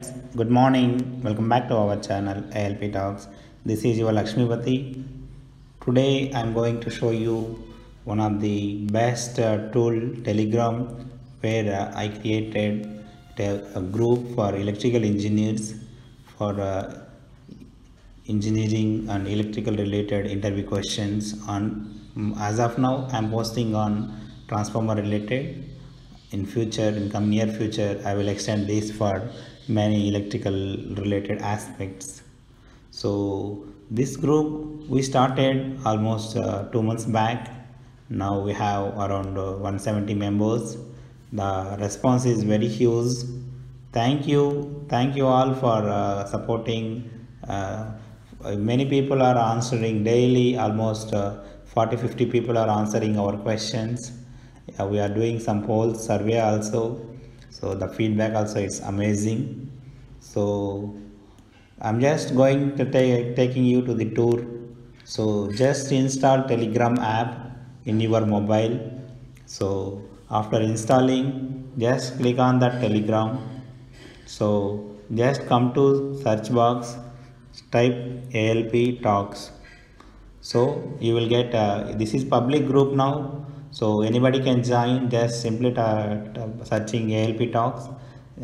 Good morning, welcome back to our channel ALP Talks. This is your Lakshmi Lakshmipati. Today I'm going to show you one of the best uh, tool Telegram where uh, I created a, group for electrical engineers for uh, engineering and electrical related interview questions on as of now I'm posting on transformer related in future in come near future i will extend this for many electrical related aspects. So this group we started almost uh, two months back. Now we have around uh, 170 members. The response is very huge. Thank you. Thank you all for uh, supporting. Uh, many people are answering daily. Almost uh, 40 50 people are answering our questions. We are doing some polls survey also. So the feedback also is amazing so i'm just going to take taking you to the tour. So just install telegram app in your mobile. So after installing just click on that telegram. So just come to search box type alp talks. So you will get uh, this is public group now. So anybody can join just simply searching alp talks.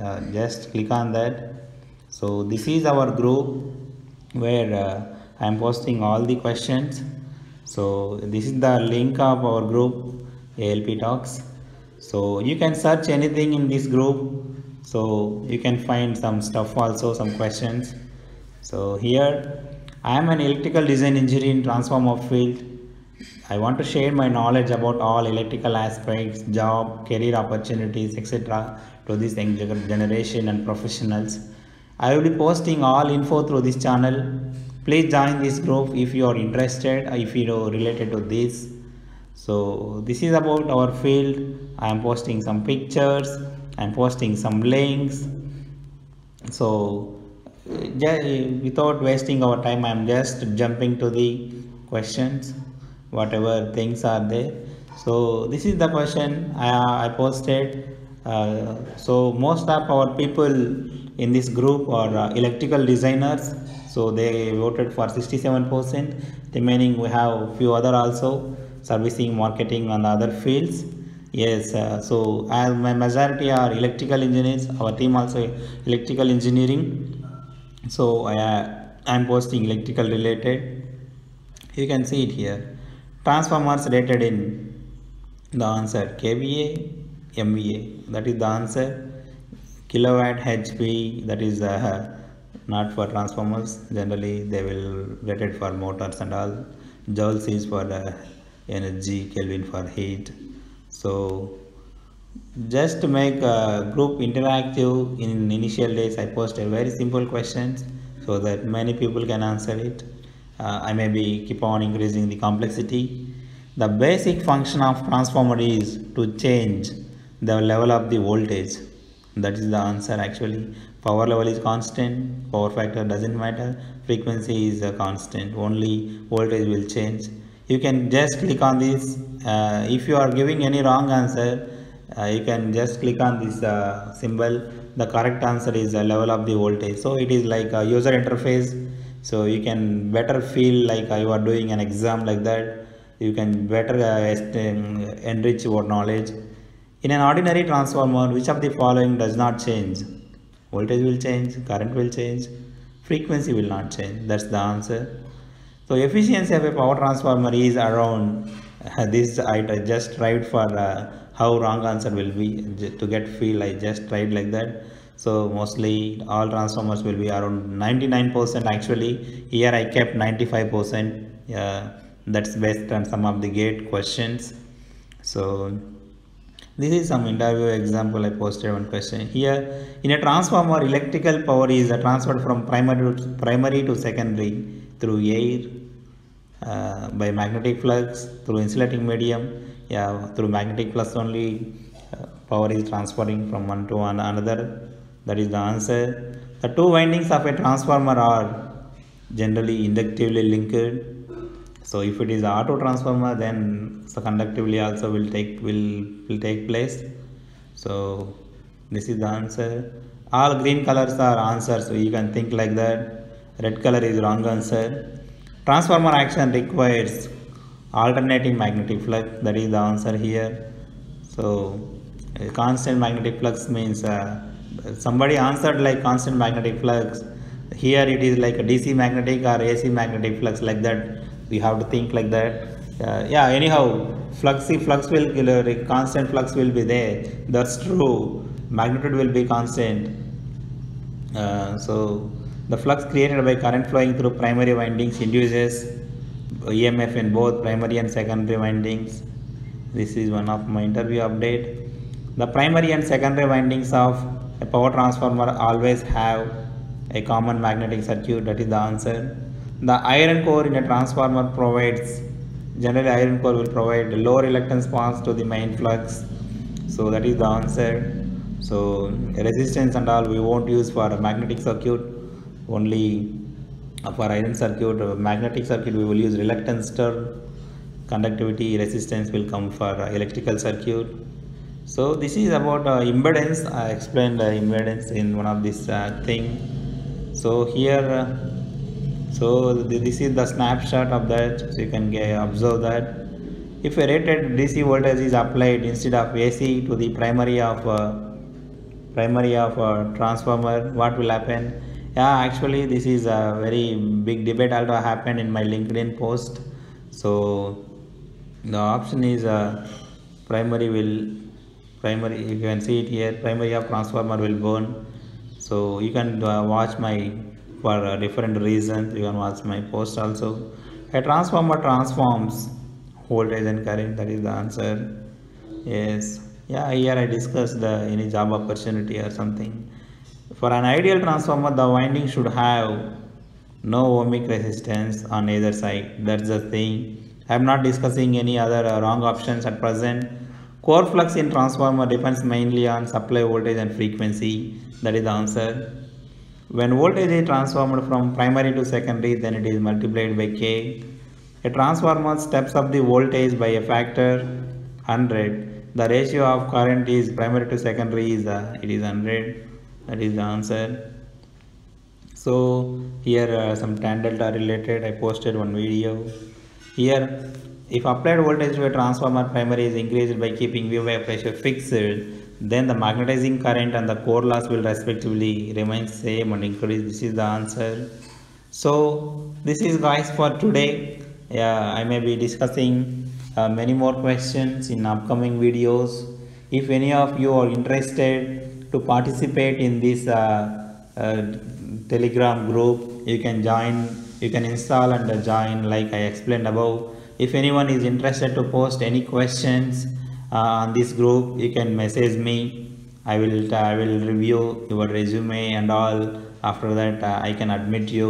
Uh, just click on that so this is our group where uh, i am posting all the questions so this is the link of our group alp talks so you can search anything in this group so you can find some stuff also some questions so here i am an electrical design engineer in transformer field I want to share my knowledge about all electrical aspects, job, career opportunities, etc. to this young generation and professionals. I will be posting all info through this channel. Please join this group if you are interested, uh, if you are related to this. So this is about our field. I am posting some pictures. I am posting some links. So eh, without wasting our time, I am just jumping to the questions whatever things are there so this is the question i, I posted uh, so most of our people in this group are uh, electrical designers. So they voted for 67 percent. Remaining we have few other also servicing marketing and other fields. Yes uh, so as my majority are electrical engineers our team also electrical engineering. So i am posting electrical related. You can see it here. Transformers rated in. The answer kVA MVA that is the answer kilowatt HP that is uh, not for transformers generally they will rated for motors and all joules is for the energy Kelvin for heat so just to make a group interactive in initial days I posted very simple questions so that many people can answer it uh, I may be keep on increasing the complexity. The basic function of transformer is to change the level of the voltage. That is the answer actually. Power level is constant, power factor doesn't matter, frequency is a constant, only voltage will change. You can just click on this. Uh, if you are giving any wrong answer, uh, you can just click on this uh, symbol. The correct answer is the level of the voltage. So it is like a user interface so you can better feel like you are doing an exam like that you can better uh, enrich your knowledge in an ordinary transformer which of the following does not change? Voltage will change current will change frequency will not change. That's the answer. So efficiency of a power transformer is around uh, this i just tried for uh, how wrong answer will be to get feel i just tried like that. So mostly all transformers will be around 99 percent actually. Here i kept 95 percent yeah that's based on some of the gate questions. So this is some interview example i posted one question here in a transformer electrical power is transferred from primary to primary to secondary through air uh, by magnetic flux through insulating medium yeah through magnetic flux only uh, power is transferring from one to one another that is the answer. The two windings of a transformer are generally inductively linked. So if it is auto transformer, then so conductively also will take will will take place. So this is the answer. all green colors are answers so you can think like that. Red color is wrong answer. Transformer action requires alternating magnetic flux. That is the answer here. So constant magnetic flux means uh, somebody answered like constant magnetic flux. Here it is like a dc magnetic or ac magnetic flux like that we have to think like that. Uh, yeah anyhow fluxy flux will constant flux will be there. That's true. Magnitude will be constant. Uh, so the flux created by current flowing through primary windings induces emf in both primary and secondary windings. This is one of my interview update. The primary and secondary windings of a power transformer always have a common magnetic circuit. That is the answer the iron core in a transformer provides generally iron core will provide low reluctance paths to the main flux. So that is the answer. So resistance and all we won't use for magnetic circuit. Only for iron circuit magnetic circuit we will use reluctance term. Conductivity resistance will come for electrical circuit. So this is about uh, impedance. I explained uh, impedance in one of this uh, thing. So here uh, so this is the snapshot of that so you can observe that. If a rated dc voltage is applied instead of ac to the primary of uh, primary of a transformer what will happen? Yeah actually this is a very big debate also happened in my linkedin post. So the option is uh, primary will primary you can see it here primary of transformer will burn. So you can uh, watch my for different reasons you can watch my post also. A transformer transforms voltage and current that is the answer. Yes. Yeah here i discussed the any job opportunity or something. For an ideal transformer the winding should have no ohmic resistance on either side. That's the thing. I'm not discussing any other uh, wrong options at present. Core flux in transformer depends mainly on supply voltage and frequency. That is the answer when voltage is transformed from primary to secondary then it is multiplied by k. A transformer steps up the voltage by a factor 100 the ratio of current is primary to secondary is uh, it is 100 that is the answer. So here uh, some tan delta related. I posted one video. Here if applied voltage to a transformer primary is increased by keeping v by pressure fixed then the magnetizing current and the core loss will respectively remain same and increase. This is the answer. So this is guys for today. Yeah i may be discussing uh, many more questions in upcoming videos. If any of you are interested to participate in this uh, uh, telegram group you can join you can install and join like i explained above. If anyone is interested to post any questions on this group you can message me. I will i will review your resume and all. After that uh, i can admit you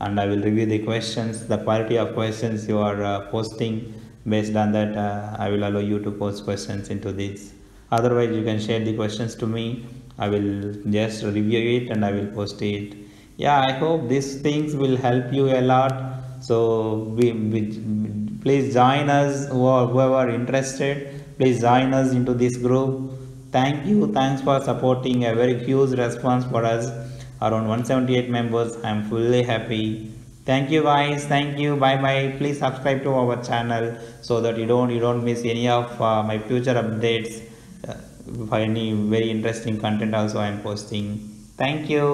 and i will review the questions the quality of questions you are uh, posting. Based on that uh, i will allow you to post questions into this. Otherwise you can share the questions to me. I will just review it and i will post it. Yeah i hope these things will help you a lot. So we, we please join us whoever interested please join us into this group. Thank you. Thanks for supporting. A very huge response for us. Around 178 members. I am fully happy. Thank you guys. Thank you. Bye bye. Please subscribe to our channel so that you don't you don't miss any of uh, my future updates. Uh, for any very interesting content also i am posting. Thank you